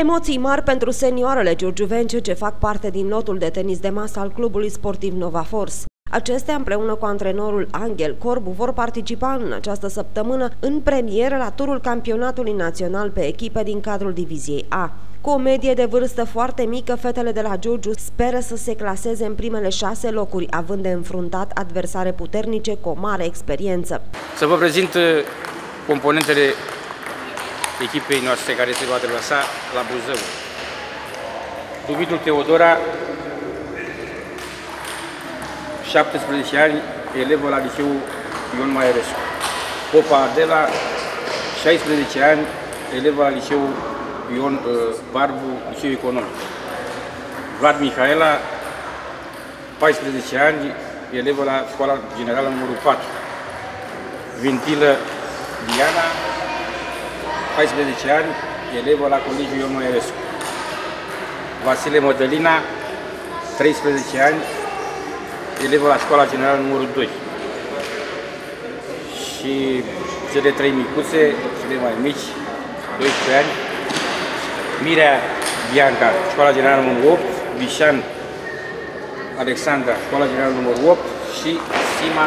Emoții mari pentru senioarele giurgiuvence ce fac parte din lotul de tenis de masă al clubului sportiv Nova Force. Acestea, împreună cu antrenorul Angel Corbu, vor participa în această săptămână în premieră la turul campionatului național pe echipe din cadrul diviziei A. Cu o medie de vârstă foarte mică, fetele de la Giurgiu speră să se claseze în primele șase locuri, având de înfruntat adversare puternice cu o mare experiență. Să vă prezint uh, componentele echipei noastre care se va deplasa la Buzău. Dumitul Teodora, 17 ani, elevă la liceu Ion Maierescu. Popa Adela, 16 ani, elevă la liceu Ion uh, Barbu, liceu economic. Vlad Mihaela, 14 ani, elevă la școala generală numărul 4. Vintilă Diana, 14 ani, elevă la Colegiul Ion Moierescu. Vasile Mădălina, 13 ani, elevă la Școala Generală numărul 2. Și cele trei micuțe, cele mai mici, 12 ani, Mirea Bianca, Școala Generală numărul 8, Vișan Alexandra, Școala Generală numărul 8 și Sima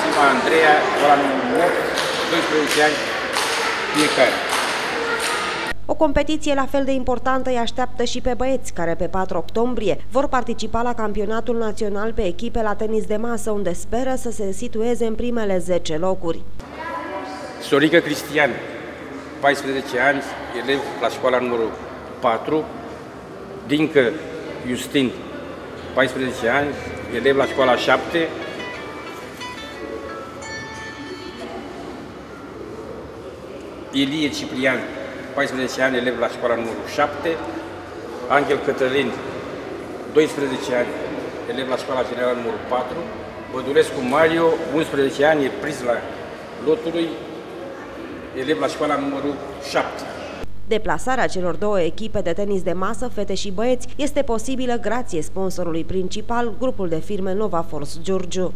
Sima Andreea, Școala numărul 8, 12 ani fiecare. O competiție la fel de importantă îi așteaptă și pe băieți, care pe 4 octombrie vor participa la campionatul național pe echipe la tenis de masă, unde speră să se situeze în primele 10 locuri. Sorică Cristian, 14 ani, elev la școala numărul 4, Dincă Justin, 14 ani, elev la școala 7, Ilie Ciprian, 14 ani, elev la școala numărul 7, Angel Cătălin, 12 ani, elev la școala generală numărul 4, Bădulescu Mario, 11 ani, e prins la lotului, elev la școala numărul 7. Deplasarea celor două echipe de tenis de masă, fete și băieți, este posibilă grație sponsorului principal, grupul de firme Nova Force Giurgiu.